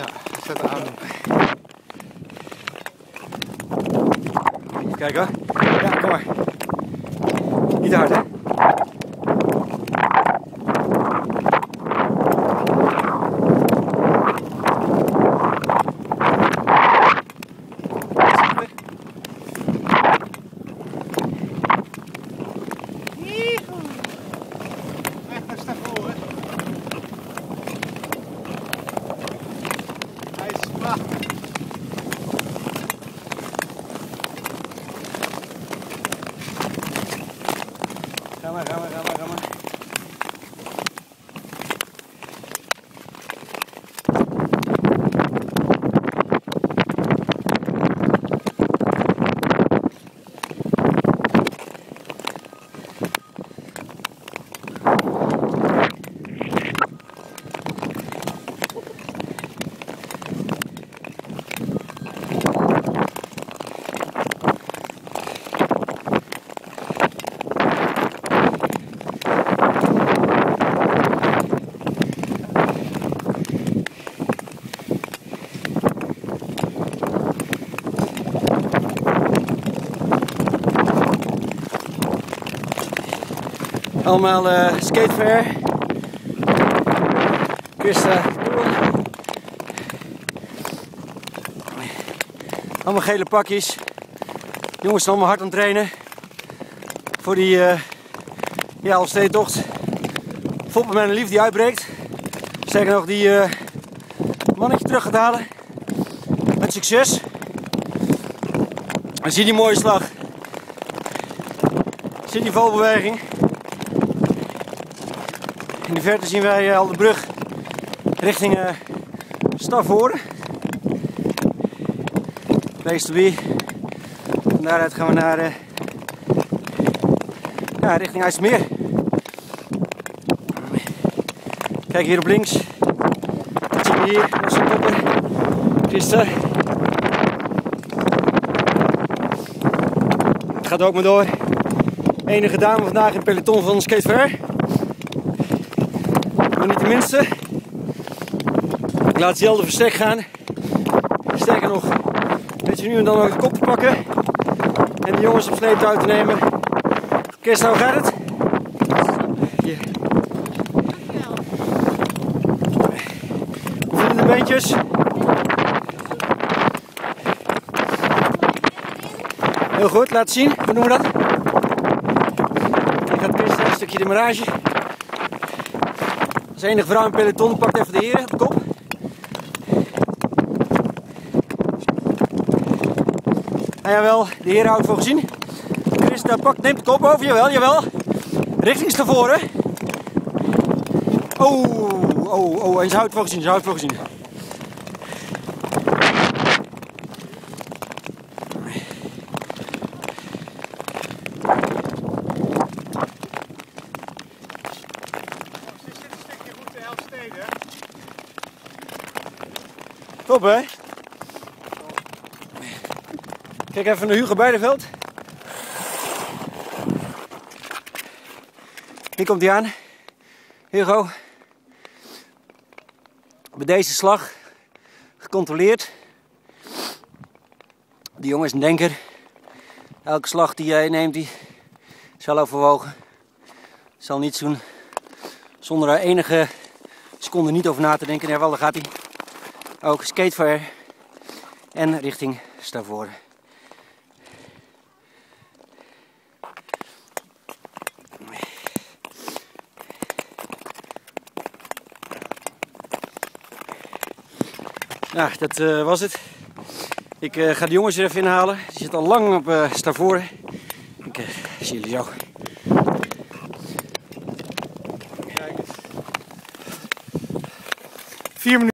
Ja, zet aan. Kijk hoor. Ja, kom maar. Niet te Allemaal eh skatefair. Christa. Allemaal gele pakjes. Jongens zijn allemaal hard aan het trainen. Voor die eh ja, Alsteetocht. Foppen met een lief die uitbreekt. Sterker nog, die eh mannetje terug. Met succes. En zie die mooie slag. Zie die valbeweging. In de verte zien wij eh, al de brug richting uh, Stavoren. Place to. Van daaruit gaan we naar ja, richting IJsselmeer. Kijk hier op links. Wat zien we hier? Onze topper. Christa. Het gaat ook maar door. Enige dame vandaag in peloton van Skatefair. Maar niet de minste. Ik laat zelden verstek gaan. Sterker nog, weet je nu en dan ook de kop te pakken. En de jongens op sleeptouw te nemen. Kirsten, hoe gaat het? Hier. Vinden de beentjes? Heel goed, laat zien. Hoe doen we dat? Ik ga Kirsten een stukje de mirage. Als enige vrouw peloton pakt even de heren op de kop. En jawel, de heren houdt voor gezien. Christa pakt, neemt de kop over, jawel, jawel. Richting naar voren. Oh, oh, oh, en houdt voor gezien, ze houdt voor gezien. Top hè? Kijk even naar Hugo Beideveld. Hier komt hij aan. Hugo. Bij deze slag gecontroleerd. Die jongen is een denker. Elke slag die jij neemt, die zal overwogen. Zal niets doen zonder er enige seconde niet over na te denken. Jawel, daar gaat hij. Ook skatefair en richting Stavoren. Nou, dat eh, was het. Ik eh, ga de jongens er even inhalen. Die zitten al lang op uh, Stavoren. Ik eh, zie jullie zo. Vier minuten.